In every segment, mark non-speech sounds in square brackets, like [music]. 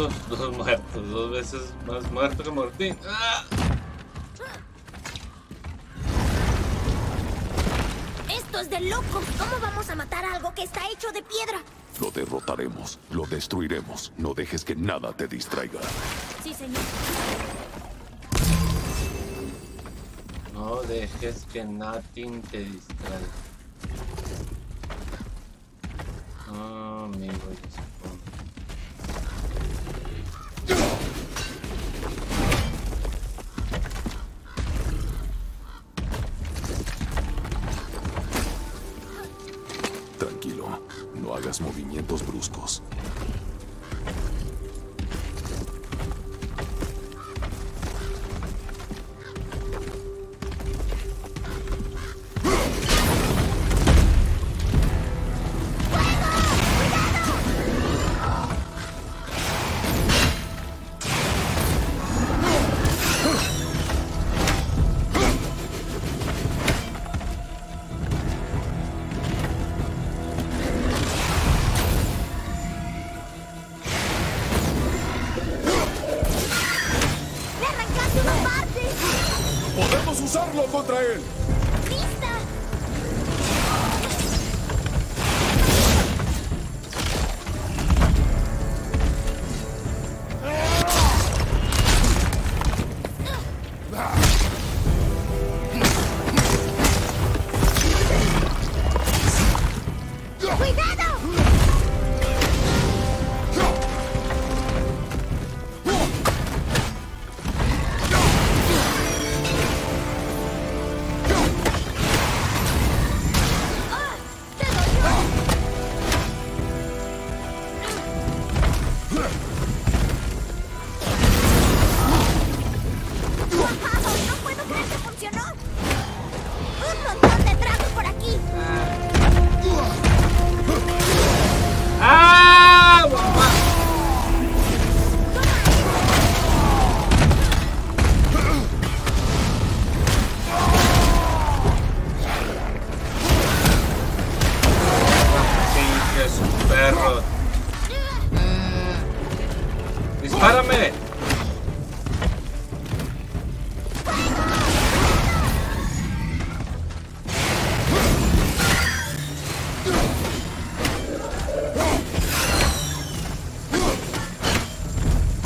muertos, dos muertos, dos veces más muerto que Mortín. ¡Ah! Esto es de locos. ¿Cómo vamos a matar a algo que está hecho de piedra? Lo derrotaremos, lo destruiremos. No dejes que nada te distraiga. Sí, señor. No dejes que Natin te distraiga. Ah, amigo, ya se fue. Tranquilo, no hagas movimientos bruscos.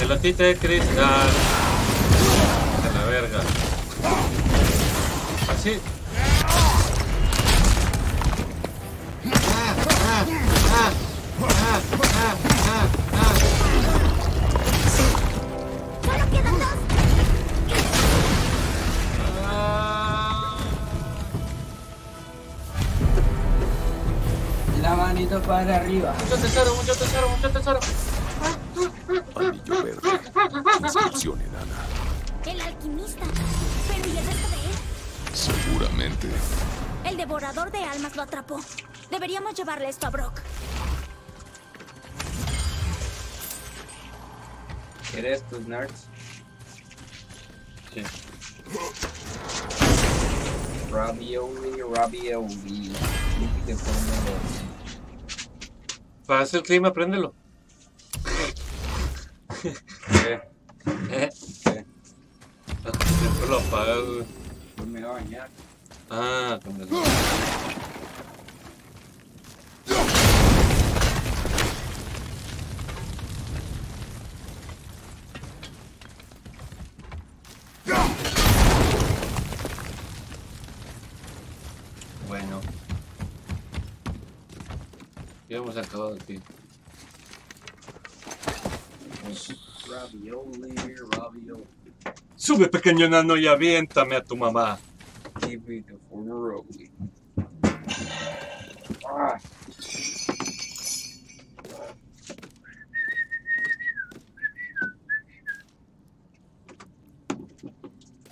Pelotita de cristal. De la verga. Así. La manito para arriba. Mucho tesoro, mucho tesoro, mucho tesoro. Anillo verde. Inscripción enana. El alquimista. Pero ¿y el resto de él? Seguramente. El devorador de almas lo atrapó. Deberíamos llevarle esto a Brock. ¿Quieres tus nerds? Sí. Ravioli, ravioli. Forma Pasa el clima, préndelo. Eh, lo apagas, me a bañar. Ah. Bueno. Ya hemos acabado aquí. Ravioli, ravioli. Sube, pequeño enano, y aviéntame a tu mamá. Give me the ravioli. Ah.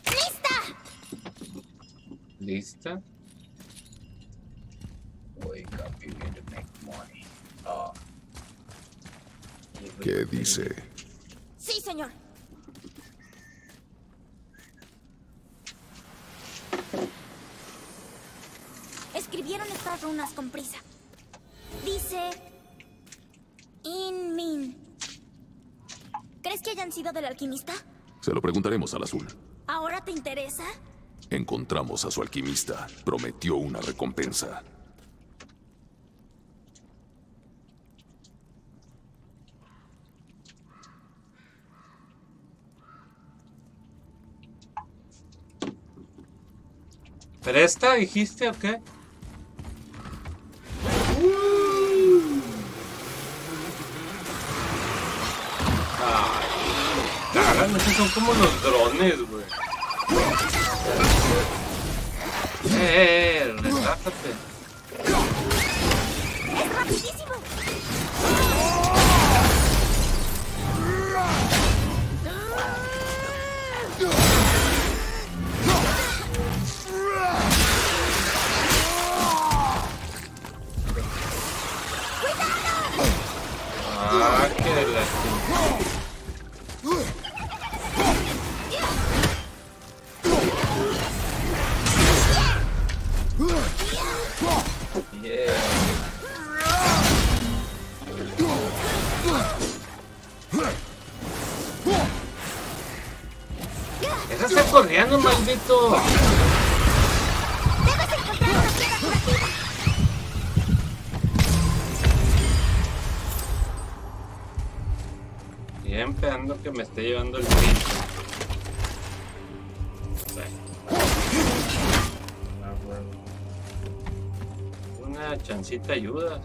¡Lista! ¿Lista? Wake up, you need to make money. Ah. ¿Qué dice? Sí, señor. Escribieron estas runas con prisa. Dice... Inmin. hayan sido del alquimista? Se lo preguntaremos al azul. ¿Ahora te interesa? Encontramos a su alquimista. Prometió una recompensa. ¿Pero esta dijiste o qué? Ay, esos son como los drones, güey. Eh, eh, relájate. ¡Es rapidísimo! Me esté llevando el pinche. Una chancita ayuda.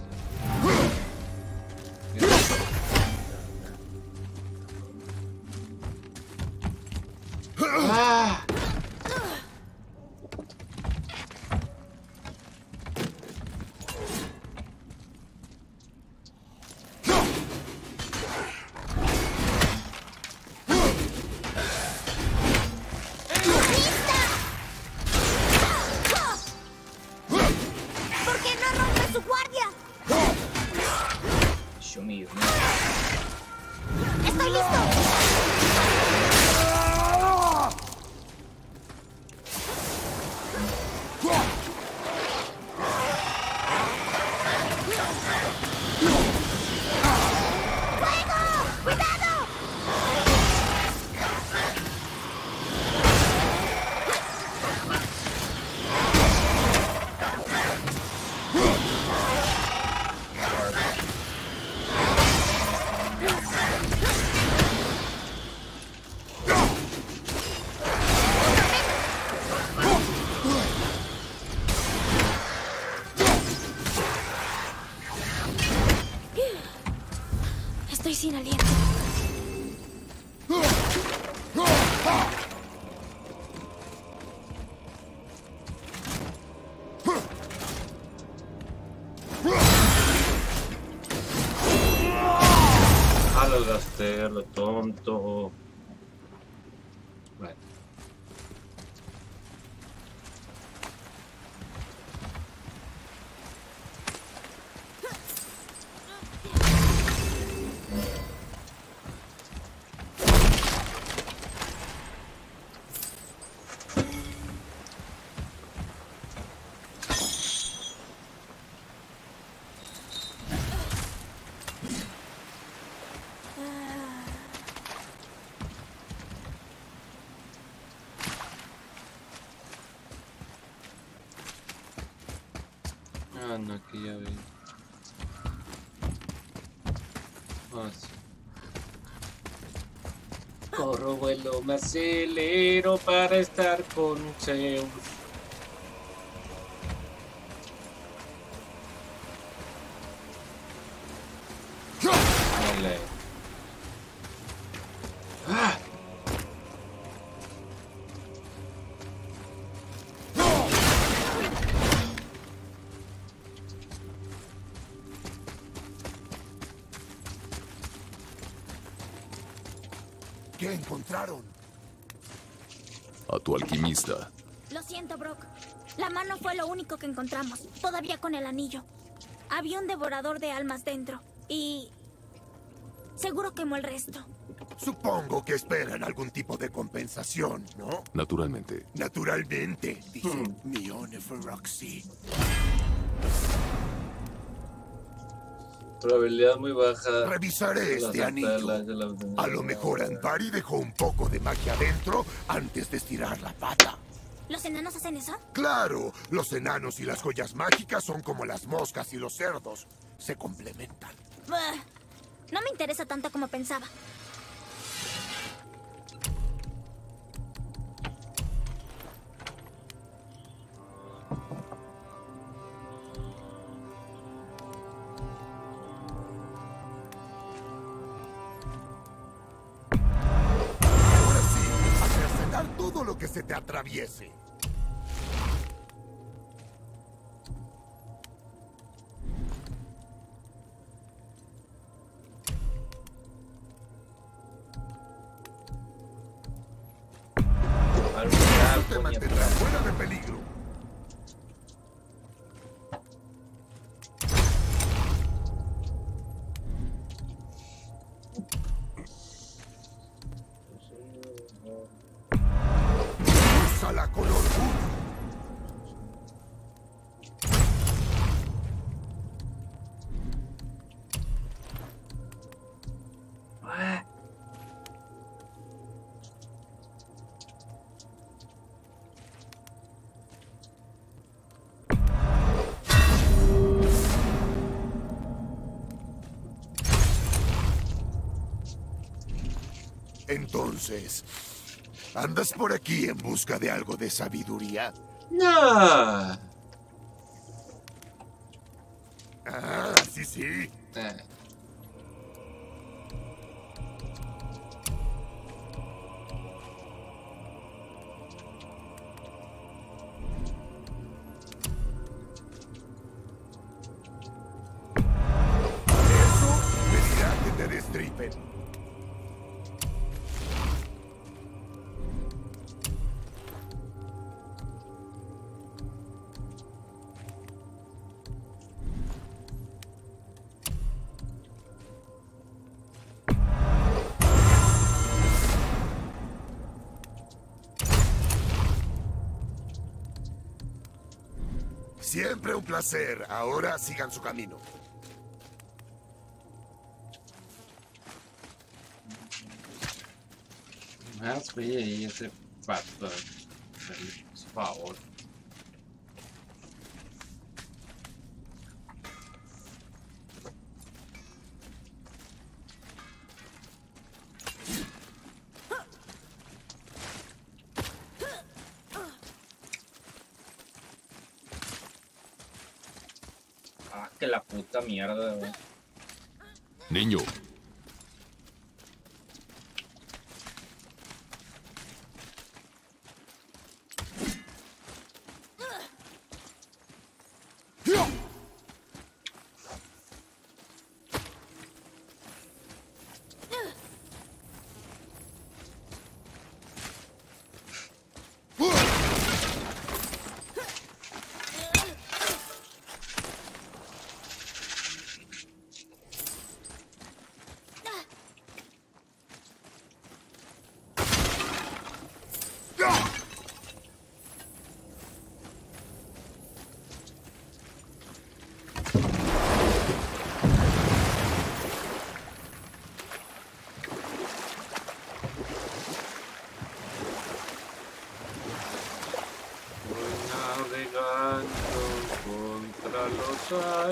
Ah. Corro, vuelo, me acelero para estar con Zeus. Brock. La mano fue lo único que encontramos, todavía con el anillo. Había un devorador de almas dentro y... Seguro quemó el resto. Supongo que esperan algún tipo de compensación, ¿no? Naturalmente. Naturalmente, dice Mione Roxy. Probabilidad muy baja. Revisaré La este anillo. la- de la- A lo mejor Antari dejó un poco de magia dentro antes de estirar la pata. ¿Los enanos hacen eso? Claro, los enanos y las joyas mágicas son como las moscas y los cerdos. Se complementan. No me interesa tanto como pensaba. Atraviese. Te mantendrá puñetas. fuera de peligro. Entonces, ¿andas por aquí en busca de algo de sabiduría? No. Ah, sí, sí. Ah. Siempre un placer. Ahora sigan su camino. Más ese. Hazle, Por favor. Que la puta mierda, güey. Niño,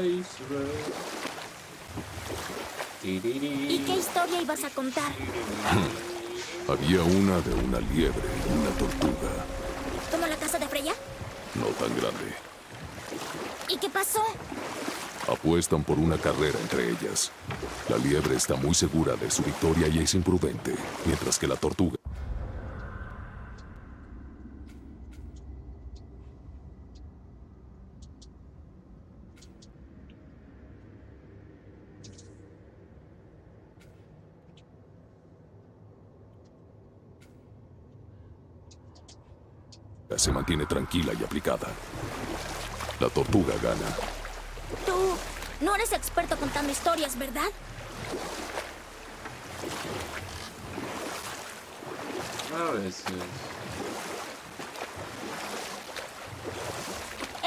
¿Y qué historia ibas a contar? [laughs] había una de una liebre y una tortuga. ¿Como la casa de Freya? No tan grande. ¿Y qué pasó? Apuestan por una carrera entre ellas. La liebre está muy segura de su victoria y es imprudente, mientras que la tortuga se mantiene tranquila y aplicada. La tortuga gana. Tú no eres experto contando historias, ¿verdad? A veces.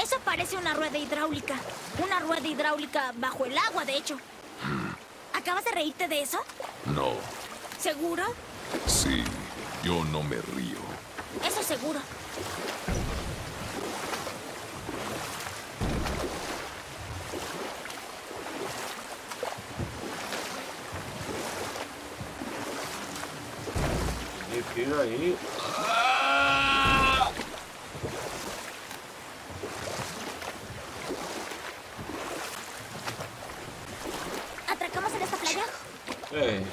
Eso parece una rueda hidráulica. Una rueda hidráulica bajo el agua, de hecho. ¿Acabas de reírte de eso? No, ¿Seguro? sí, yo no me río. Eso seguro. ¿Qué tiro ahí? ¿Atracamos en esta playa? Eh,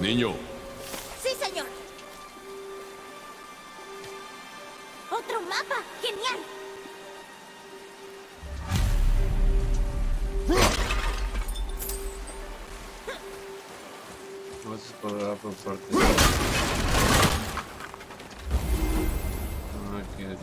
Niño, Sí, señor. Otro mapa. Genial. Explorar por partes. No quieres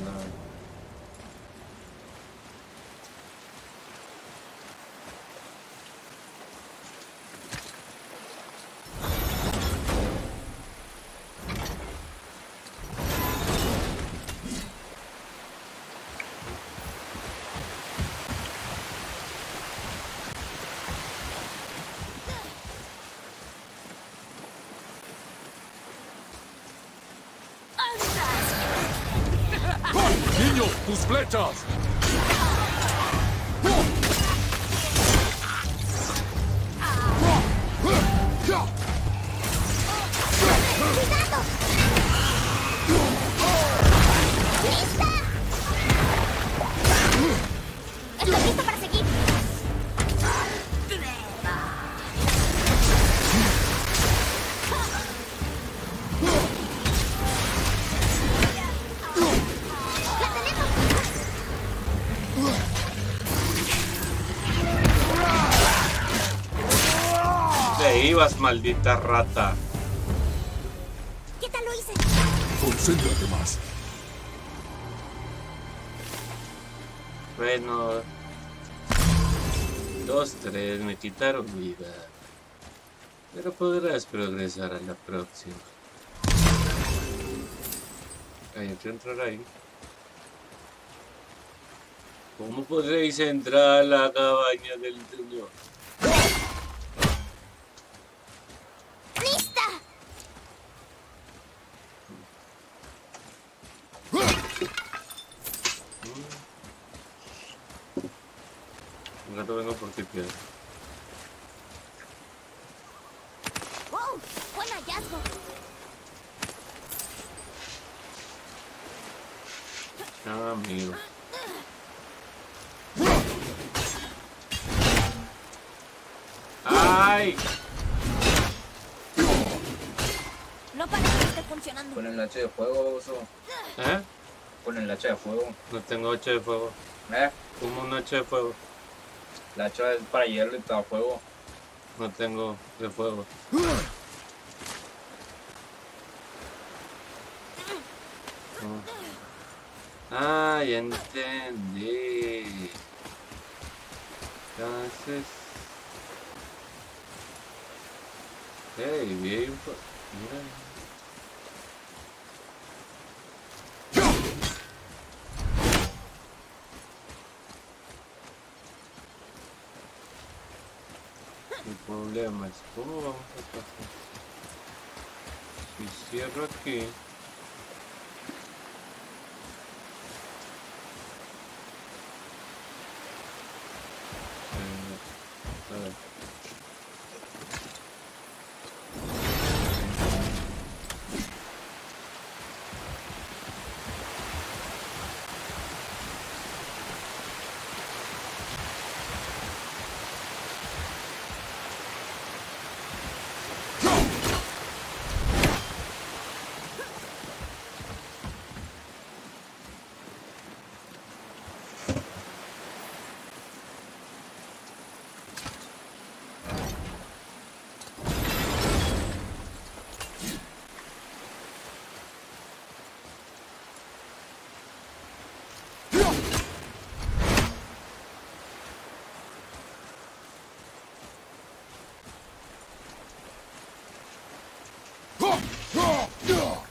nada. niño, Te ibas, maldita rata. ¿Qué tal lo hice? Concéntrate más. Bueno. Dos, tres, me quitaron vida. Pero podrás progresar a la próxima. Hay que entrar ahí. ¿Cómo podréis entrar a la cabaña del señor? ¡Lista! Vengo por ti, piedra. ¡Wow! ¡Buen hallazgo! Ah, amigo. ¡Ay! No parece que esté funcionando. Con el hacha de fuego, oso. ¿Eh? Con el hacha de fuego. No tengo hacha de fuego. Eh, Como un hacha de fuego. La hacha es para hielo y para fuego. No tengo de fuego. Ah, ya entendí. Entonces. Hey, bien. Mira. El problema es No!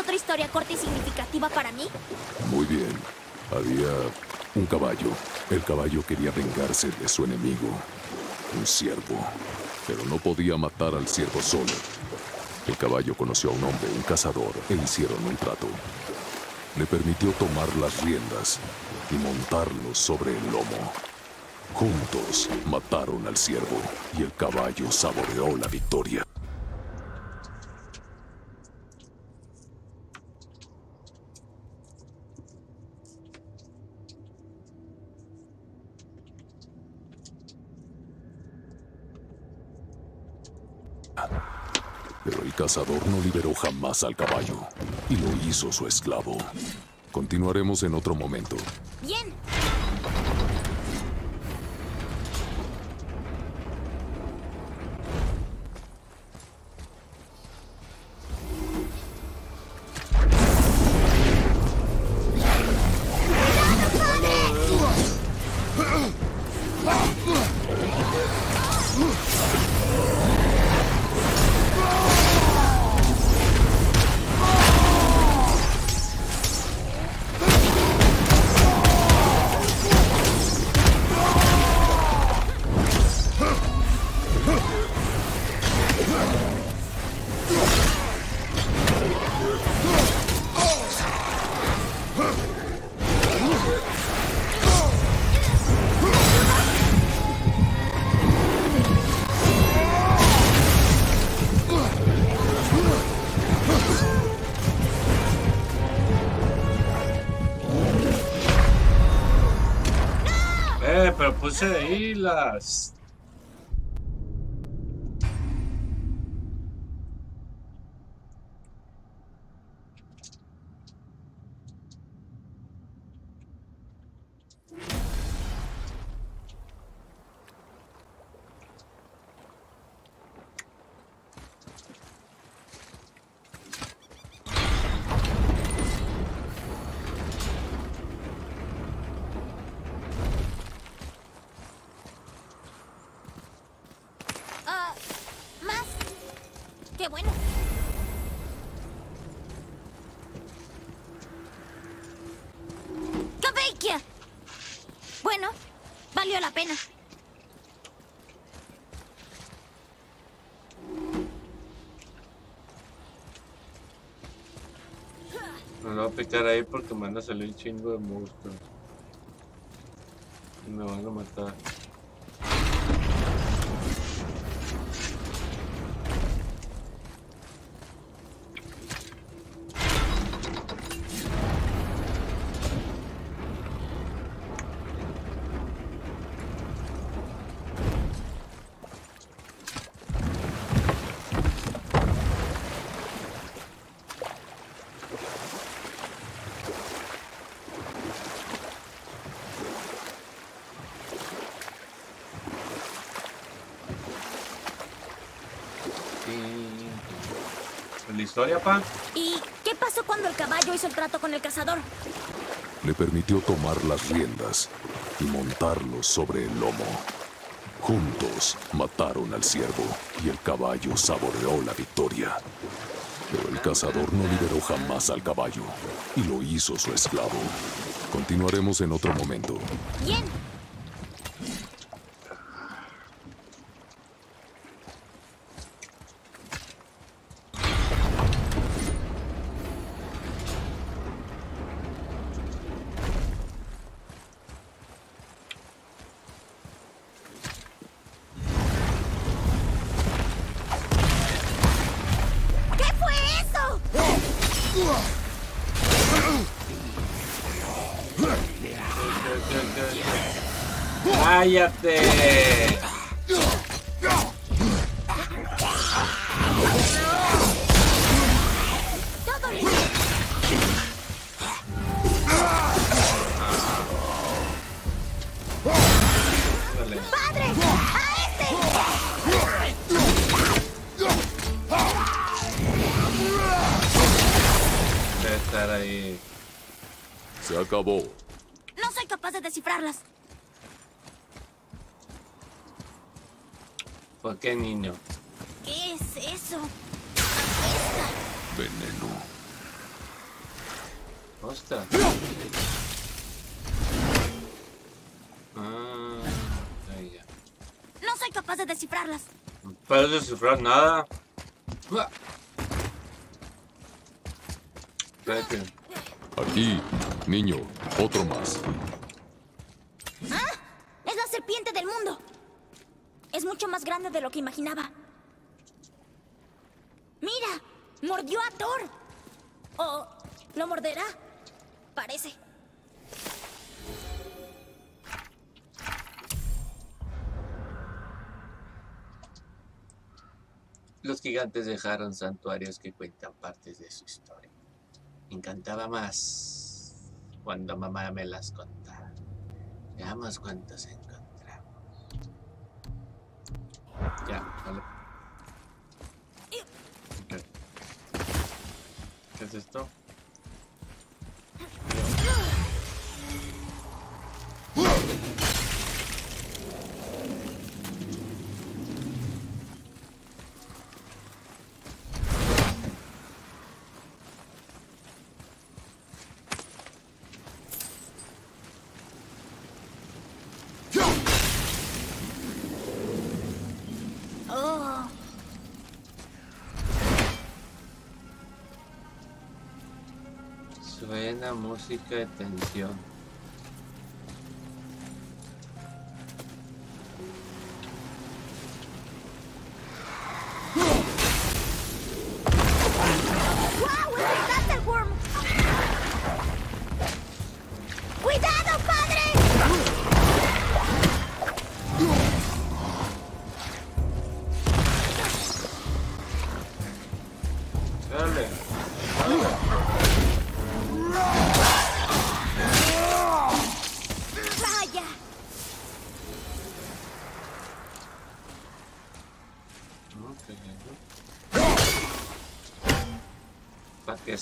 Otra historia corta y significativa para mí? Muy bien. Había un caballo. El caballo quería vengarse de su enemigo, un ciervo, pero no podía matar al ciervo solo. El caballo conoció a un hombre, un cazador, e hicieron un trato. Le permitió tomar las riendas y montarlo sobre el lomo. Juntos mataron al ciervo y el caballo saboreó la victoria. Pero el cazador no liberó jamás al caballo y lo hizo su esclavo. Continuaremos en otro momento. Puse ahí las. Ah, más. Qué bueno. ¡Caveikia! Bueno, valió la pena. Me lo voy a picar ahí porque me van a salir un chingo de monstruos. Y me van a matar. Historia, pa? ¿Y qué pasó cuando el caballo hizo el trato con el cazador? Le permitió tomar las riendas y montarlo sobre el lomo. Juntos mataron al ciervo y el caballo saboreó la victoria. Pero el cazador no liberó jamás al caballo y lo hizo su esclavo. Continuaremos en otro momento. Bien. Acabó. No soy capaz de descifrarlas. ¿Por qué, niño? ¿Qué es eso? Apesta. Veneno. Hostia. Ah, ahí ya. No soy capaz de descifrarlas. No puedes descifrar nada. Ah. Espérate. Aquí, niño, otro más. Es la serpiente del mundo. Es mucho más grande de lo que imaginaba. Mira, mordió a Thor. ¿O lo morderá? Parece. Los gigantes dejaron santuarios que cuentan partes de su historia. Encantaba más cuando mamá me las contaba. Veamos cuántos encontramos. Ya, vale. ¿Qué es esto? Música de tensión.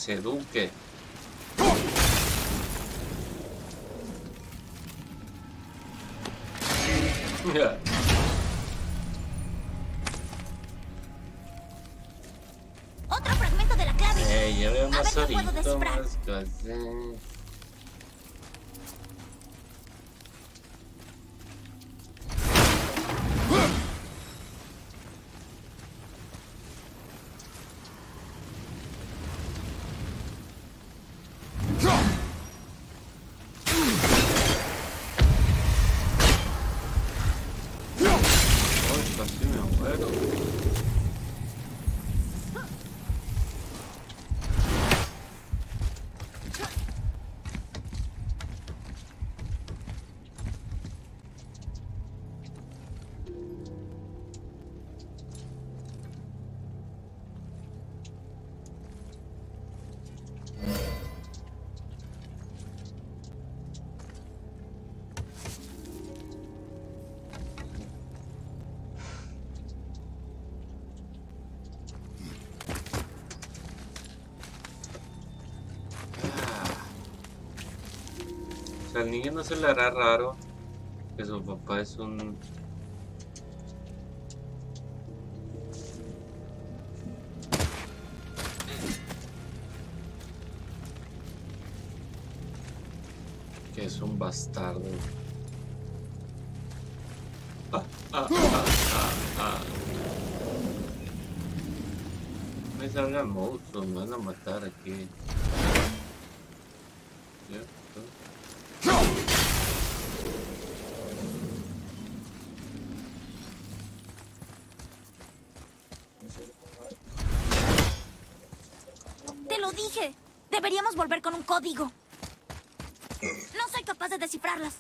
Para que se eduque. Al niño no se le hará raro que su papá es un... Que es un bastardo. Ah, ah, ah, ah, ah. Me salgan monstruos, me van a matar aquí. ¿Cierto? ¡Te lo dije! Deberíamos volver con un código. No soy capaz de descifrarlas.